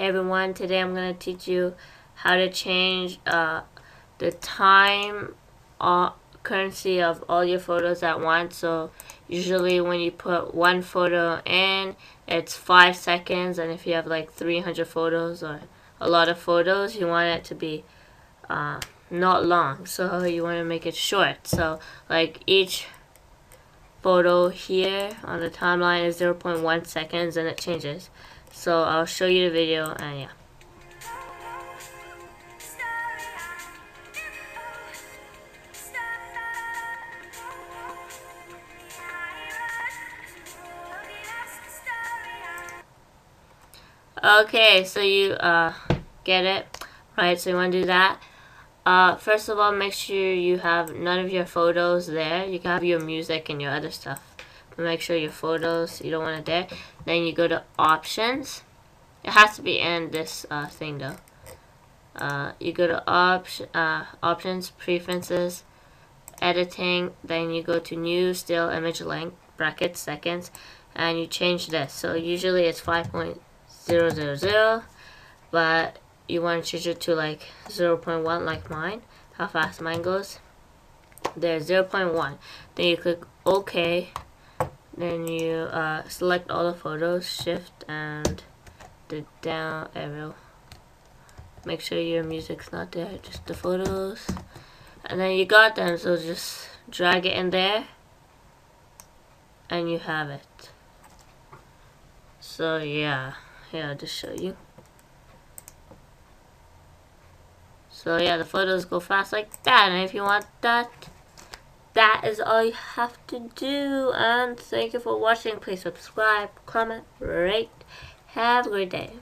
Hey everyone, today I'm going to teach you how to change uh, the time uh, currency of all your photos at once. So usually when you put one photo in, it's 5 seconds and if you have like 300 photos or a lot of photos, you want it to be uh, not long. So you want to make it short. So like each photo here on the timeline is 0.1 seconds and it changes. So I'll show you the video and yeah. Okay, so you uh, get it, right? So you want to do that. Uh, first of all, make sure you have none of your photos there. You can have your music and your other stuff make sure your photos you don't want it there then you go to options. It has to be in this uh, thing though. Uh, you go to op uh, options preferences editing. Then you go to new still image length brackets seconds and you change this. So usually it's 5.000 but you want to change it to like 0.1 like mine how fast mine goes. There's 0.1 then you click OK then you uh, select all the photos, shift and the down arrow. Make sure your music's not there, just the photos. And then you got them, so just drag it in there and you have it. So yeah, here I'll just show you. So yeah, the photos go fast like that, and if you want that, that is all you have to do. And thank you for watching. Please subscribe, comment, rate. Have a great day.